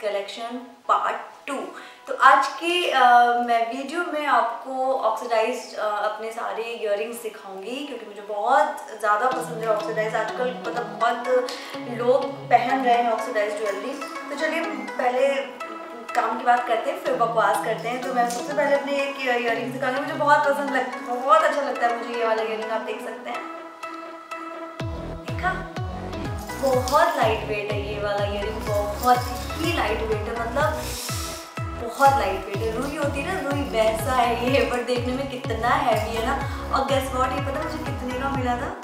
Collection part two तो आज की आ, मैं वीडियो में आपको ऑक्सीडाइज अपने सारे इयर सिखाऊँगी क्योंकि मुझे बहुत ज़्यादा पसंद है ऑक्सीडाइज आजकल मतलब बहुत लोग पहन रहे हैं ऑक्सीडाइज ज्वेलरी तो चलिए पहले काम की बात करते हैं, फिर बकवास करते हैं। तो मैं सबसे पहले अपने एक इयर दिखाऊँगी, मुझे बहुत पसंद लगता है बहुत अच्छा लगता है मुझे ये वाला इयर आप देख सकते हैं। देखा? बहुत लाइट वेट है ये वाला इयर बहुत ही लाइट वेट है मतलब बहुत लाइट वेट है। रुई होती है ना, रुई वैसा है ये, पर देखने में कितना हैवी है ना। और गैस वॉट ये पता मुझे कितने का मिला था?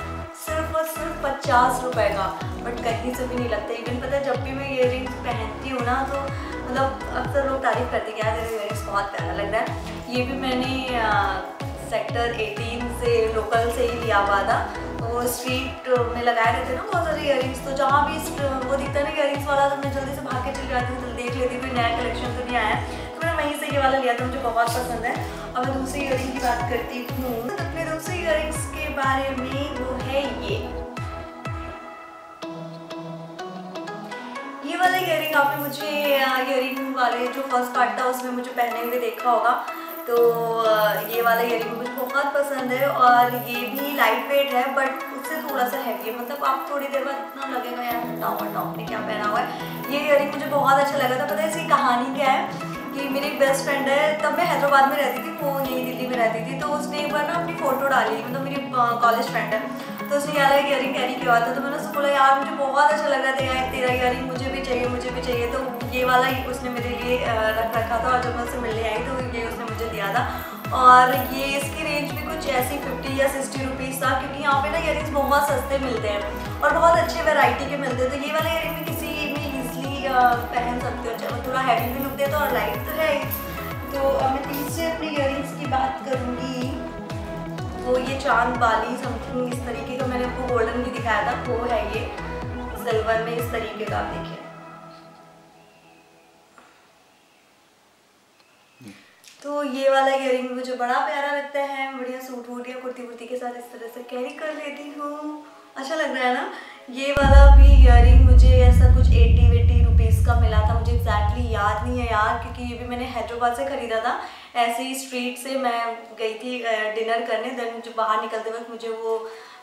सिर्फ़ और सिर्फ़ पचास रुपए का। बट कहीं से भी नहीं लगता। इवन पता है, जब भी मैं इयर पहनती हूँ ना तो मतलब अक्सर लोग तारीफ़ करते हैं क्या तेरे इयर बहुत प्यारा लग रहा है। ये भी मैंने सेक्टर 18 से लोकल से ही लिया हुआ था। तो स्ट्रीट में लगाए रहते ना बहुत सारे इयर तो जहाँ भी वो दिखता है ना इयर वाला तो मैं जल्दी से भाग के चली जाती हूँ देख लेती कोई नया कलेक्शन तो नहीं आया। तो मैंने वहीं से ये वाला लिया था, मुझे बहुत पसंद है। और मैं दूसरे इयर की बात करती हूँ। तो अपने दूसरे इयर के बारे में वो है ये। ये वाला इयर आपने मुझे इयर वाले जो फ़र्स्ट पार्ट था, उसमें मुझे पहने हुए देखा होगा। तो ये वाला इयर मुझे बहुत पसंद है और ये भी लाइट वेट है बट उससे थोड़ा सा हैवी है। मतलब आप थोड़ी देर बाद इतना लगेगा, यार टॉप और टॉप ने क्या पहना हुआ है। ये इयर मुझे बहुत अच्छा लगा था। पता है इसकी कहानी क्या है? कि मेरी एक बेस्ट फ्रेंड है, तब मैं हैदराबाद में रहती थी, वो यही दिल्ली में रहती थी तो उसने एक बार ना अपनी फ़ोटो डाली मतलब मेरी कॉलेज फ्रेंड है तो उसने यार एक इयरिंग कैरी किया था तो मैंने उसको बोला, यार, मुझे बहुत अच्छा लग रहा था यार तेरा इयरिंग मुझे भी चाहिए, मुझे भी चाहिए। तो ये वाला ही उसने मेरे लिए रख रखा था, और जब मैं उससे मिलने आई तो ये उसने मुझे दिया था। और ये इसकी रेंज भी कुछ ऐसी फिफ्टी या सिक्सटी रुपीज़ था, क्योंकि यहाँ पे ना इयरिंग्स बहुत सस्ते मिलते हैं, और बहुत अच्छे वेराइटी के मिलते हैं तो ये वाला ईजिली पहन सकते हो थोड़ा हैवी भी लुक देता और लाइट तो है तो मैं तीसरे अपने इयरिंग्स की बात करूँगी। वो ये चाँद बाली समथिंग इस तरीके का मैंने आपको गोल्डन भी दिखाया था, वो है ये सिल्वर में इस तरीके का, आप देखिए। तो ये वाला इयर मुझे बड़ा प्यारा लगता है बढ़िया सूट वूट या कुर्ती वुर्ती के साथ इस तरह से कैरी कर लेती हूँ। अच्छा लग रहा है ना? ये वाला भी इयर यार क्योंकि ये भी मैंने हैदराबाद से ख़रीदा था। ऐसे ही स्ट्रीट से मैं गई थी डिनर करने। देन जो बाहर निकलते वक्त मुझे वो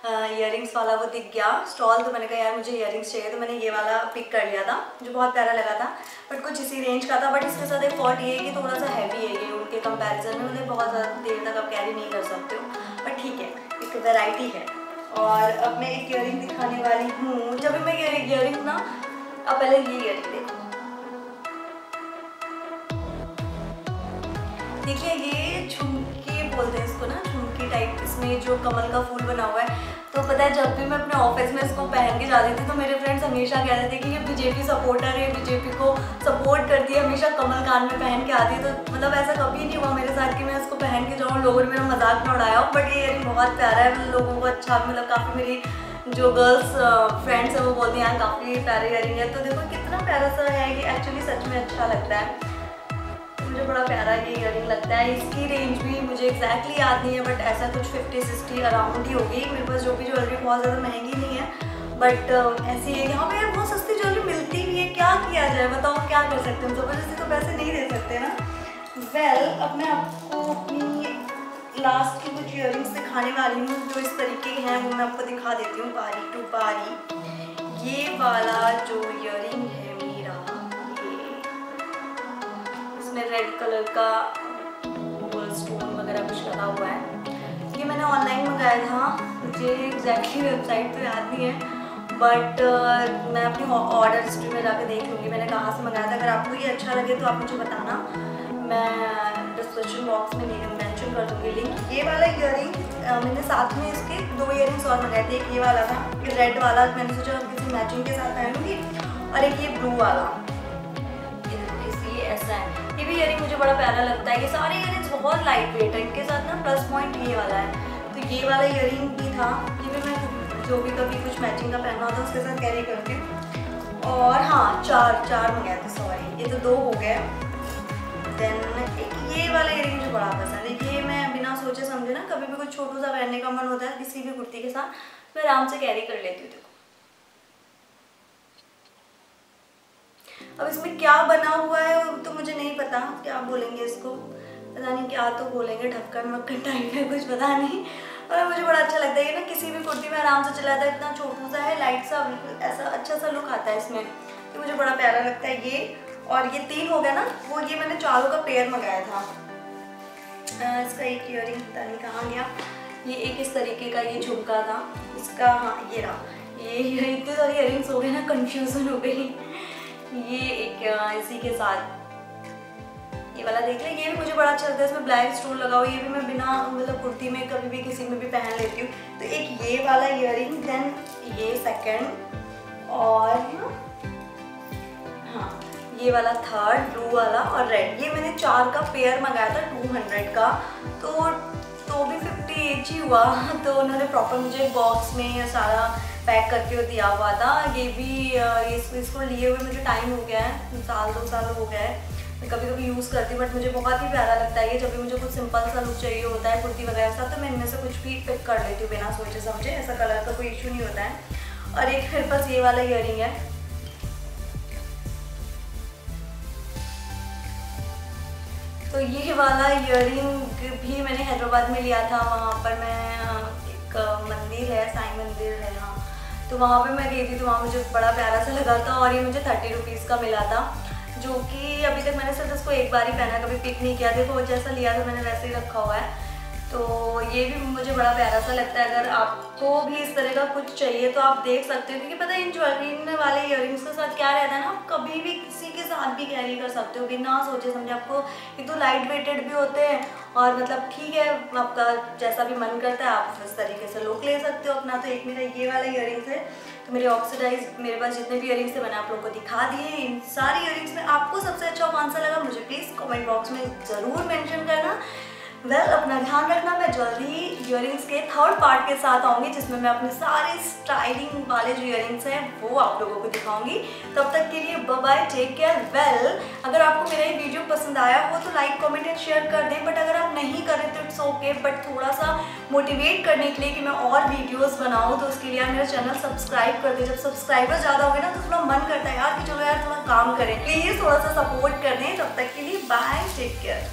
इयर वाला वो दिख गया। स्टॉल तो मैंने कहा, यार, मुझे इयर चाहिए। तो मैंने ये वाला पिक कर लिया था, जो बहुत प्यारा लगा था। बट कुछ इसी रेंज का था। बट इसके साथ एक फॉल्ट ये है कि थोड़ा सा हैवी है ये, उनके कंपेरिजन में। मतलब बहुत ज़्यादा देर तक आप कैरी नहीं कर सकते हो। बट ठीक है, एक वेराइटी है। और अब मैं एक इयर दिखाने वाली हूँ। जब भी मैं इयर ना अब पहले ये इयर देखो। देखिए, ये झुमके बोलते हैं इसको ना, झुमके टाइप इसमें जो कमल का फूल बना हुआ है। तो पता है, जब भी मैं अपने ऑफ़िस में इसको पहन के जाती थी तो मेरे फ्रेंड्स हमेशा कहते थे कि ये बीजेपी सपोर्टर है बीजेपी को सपोर्ट करती है, हमेशा कमल कान में पहन के आती है। तो मतलब ऐसा कभी नहीं हुआ मेरे साथ कि मैं इसको पहन के जाऊँ, लोगों ने मेरा मज़ाक में उड़ाया बट ये बहुत प्यारा है, लोगों को अच्छा मतलब काफ़ी मेरी जो गर्ल्स फ्रेंड्स हैं, वो बोलती हैं काफ़ी प्यारे इयरिंग है। तो देखो, कितना प्यारा सा है कि एक्चुअली सच में अच्छा लगता है। मुझे बड़ा प्यारा ये इयर लगता है। इसकी रेंज भी मुझे एक्जैक्टली याद नहीं है बट ऐसा कुछ फिफ्टी सिक्सटी अराउंड ही होगी। मेरे पास जो भी ज्वेलरी बहुत ज़्यादा महँगी नहीं है बट uh, ऐसी है यहाँ पे बहुत सस्ती ज्वेलरी मिलती भी है। क्या किया जाए? बताओ क्या कर सकते हैं? ज़बरदस्ती तो पैसे नहीं दे सकते ना। वेल well, अब मैं आपको अपनी लास्ट की कुछ इयर दिखाने वाली हूँ जो इस तरीके के हैं वो मैं आपको दिखा देती हूँ। बारी टू बारी। ये वाला जो रेड कलर का स्टोन वगैरह कुछ लगा हुआ है। ये मैंने ऑनलाइन मंगाया था। मुझे एग्जैक्टली वेबसाइट तो याद नहीं है बट uh, मैं अपनी ऑर्डर हिस्ट्री में जाकर देख लूँगी। मैंने कहाँ से मंगाया था। अगर आपको ये अच्छा लगे तो आप मुझे बताना। मैं डिस्क्रिप्शन बॉक्स में मैंशन कर दूँगी लिंक ये वाला इयर मैंने साथ में इसके दो इयर और मंगाए थे। एक ये वाला था रेड वाला। मैंने सोचा किसी मैचिंग के साथ पहनूँगी और एक ये ब्लू वाला। इसलिए है ये भी इयर मुझे बड़ा प्यारा लगता है। ये सारे इयर बहुत लाइट वेट है, इनके साथ ना प्लस पॉइंट ये वाला है। तो ये वाला इयर भी था, ये भी मैं जो भी कभी कुछ मैचिंग का पहना होता उसके साथ कैरी करती हूँ और हाँ चार चार मंगाए थे सॉरी ये तो दो हो गए। देन एक ये वाला इयरिंग मुझे बड़ा पसंद है। ये मैं बिना सोचे समझे ना, कभी भी कुछ छोटू सा पहनने का मन होता है, किसी भी कुर्ती के साथ, मैं आराम से कैरी कर लेती हूँ देखो अब इसमें क्या बना हुआ है तो मुझे नहीं पता। क्या बोलेंगे इसको? पता नहीं क्या तो बोलेंगे, ढक्कन मक्कन टाइप है कुछ पता नहीं। और मुझे बड़ा अच्छा लगता है ना किसी भी कुर्ती में आराम से चलाता है, इतना छोटू सा है लाइट सा ऐसा अच्छा सा लुक आता है इसमें। तो मुझे बड़ा प्यारा लगता है ये। और ये तीन हो गया ना, वो ये मैंने चारों का पेयर मंगाया था। इसका एक इयर पता नहीं कहाँ गया। ये एक इस तरीके का ये झुमका था। इसका हाँ ये रहा। ये इतने सारे इयर हो गए ना कन्फ्यूज़न हो गई। ये एक इसी के साथ। ये वाला देख लें, ये भी मुझे बड़ा अच्छा लगता है, इसमें ब्लैक स्टोन लगा हुआ ये भी मैं बिना मतलब कुर्ती में कभी भी किसी में भी पहन लेती हूँ। तो एक ये वाला इयर देन ये सेकंड और हाँ ये वाला थर्ड ब्लू वाला और रेड ये मैंने चार का पेयर मंगाया था टू हंड्रेड का। तो तो भी फिफ्टी एच ही हुआ तो उन्होंने प्रॉपर मुझे बॉक्स में या सारा पैक करके दिया हुआ था। ये भी इसको लिए हुए मुझे टाइम हो गया है। साल, दो साल हो गया है। मैं कभी कभी यूज़ करती हूँ बट मुझे बहुत ही प्यारा लगता है ये। जब भी मुझे कुछ सिंपल सा लुक चाहिए होता है, कुर्ती वगैरह साथ तो मैं इनमें से कुछ भी पिक कर लेती हूँ बिना सोचे समझे। ऐसा कलर का कोई इशू नहीं होता है। और एक मेरे पास ये वाला इयर है। तो ये वाला इयर भी मैंने हैदराबाद में लिया था। वहाँ पर मैं एक मंदिर है, साई मंदिर है हाँ तो वहाँ पे मैं गई थी तो वहाँ मुझे बड़ा प्यारा सा लगा था और ये मुझे थर्टी रुपीज़ का मिला था, जो कि अभी तक मैंने सिर्फ़ इसको एक बार ही पहना कभी पिक नहीं किया, देखो जैसा लिया था मैंने वैसे ही रखा हुआ है। तो ये भी मुझे बड़ा प्यारा सा लगता है, अगर आपको भी इस तरह का कुछ चाहिए तो आप देख सकते हो, क्योंकि पता है इन ज्वेलरी वाले इयर के साथ क्या रहता है ना, आप कभी भी किसी के साथ भी कैरी कर सकते हो बिना सोचे समझे आपको एक तो लाइट वेटेड भी होते हैं और मतलब ठीक है, आपका जैसा भी मन करता है, आप इस तरीके से लुक ले सकते हो अपना। तो एक मेरा ये वाला इयर है। तो मेरे ऑक्सीडाइज मेरे पास जितने भी इयर थे, मैंने आप लोगों को दिखा दिए इन सारी इयर में आपको सबसे अच्छा कौन सा लगा, मुझे प्लीज़ कमेंट बॉक्स में ज़रूर मैंशन करना। वेल well, अपना ध्यान रखना मैं जल्दी इयर के थर्ड पार्ट के साथ आऊँगी जिसमें मैं अपने सारे स्टाइलिंग वाले जो इयर हैं वो आप लोगों को दिखाऊँगी। तब तक के लिए बाय टेक केयर वेल अगर आपको मेरा ये वीडियो पसंद आया हो तो लाइक कमेंट एंड शेयर कर दें बट अगर आप नहीं करें तो इट्स ओके बट थोड़ा सा मोटिवेट करने के लिए कि मैं और वीडियोज़ बनाऊँ तो उसके लिए मेरा चैनल सब्सक्राइब कर दें। जब सब्सक्राइबर ज़्यादा हो ना तो थोड़ा मन करता है यार कि चलो यार थोड़ा काम करें। प्लीज़ थोड़ा सा सपोर्ट कर दें। तब तक के लिए बाय टेक केयर